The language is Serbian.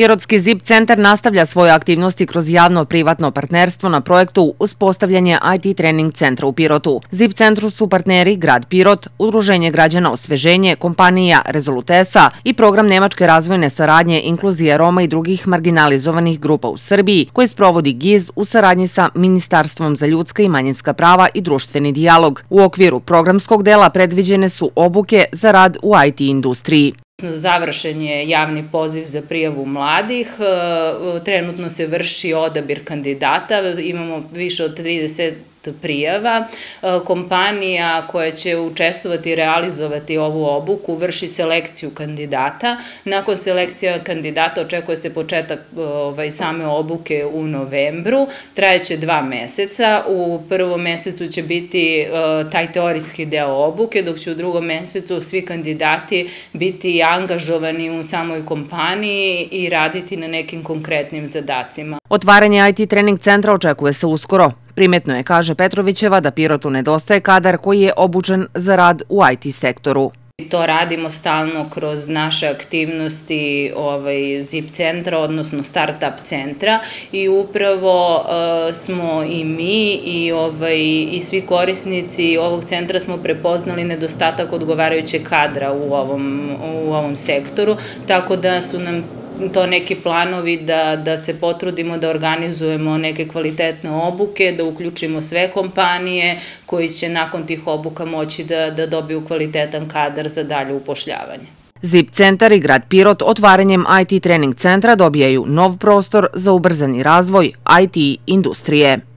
Pirotski ZIP centar nastavlja svoje aktivnosti kroz javno-privatno partnerstvo na projektu Uspostavljanje IT trening centra u Pirotu. ZIP centru su partneri Grad Pirot, Udruženje građana Osveženje, kompanija Rezolutesa i program Nemačke razvojne saradnje Inkluzija Roma i drugih marginalizovanih grupa u Srbiji, koji sprovodi GIZ u saradnji sa Ministarstvom za ljudska i manjinska prava i društveni dijalog. U okviru programskog dela predviđene su obuke za rad u IT industriji. Završen je javni poziv za prijavu mladih, e, trenutno se vrši odabir kandidata, imamo više od 30 prijava. E, kompanija koja će učestovati i realizovati ovu obuku vrši selekciju kandidata. Nakon selekcija kandidata očekuje se početak ovaj, same obuke u novembru. Trajeće dva meseca. U prvom mesecu će biti e, taj teorijski deo obuke, dok će u drugom mesecu svi kandidati biti angažovani u samoj kompaniji i raditi na nekim konkretnim zadacima. Otvaranje IT trening centra očekuje se uskoro. Primetno je, kaže Petrovićeva, da Pirotu nedostaje kadar koji je obučen za rad u IT sektoru. To radimo stalno kroz naše aktivnosti ovaj, ZIP centra, odnosno startup centra i upravo uh, smo i mi i, ovaj, i svi korisnici ovog centra smo prepoznali nedostatak odgovarajućeg kadra u ovom, u ovom sektoru, tako da su nam to neki planovi da, da se potrudimo da organizujemo neke kvalitetne obuke, da uključimo sve kompanije koji će nakon tih obuka moći da, da dobiju kvalitetan kadar za dalje upošljavanje. ZIP centar i grad Pirot otvaranjem IT trening centra dobijaju nov prostor za ubrzani razvoj IT industrije.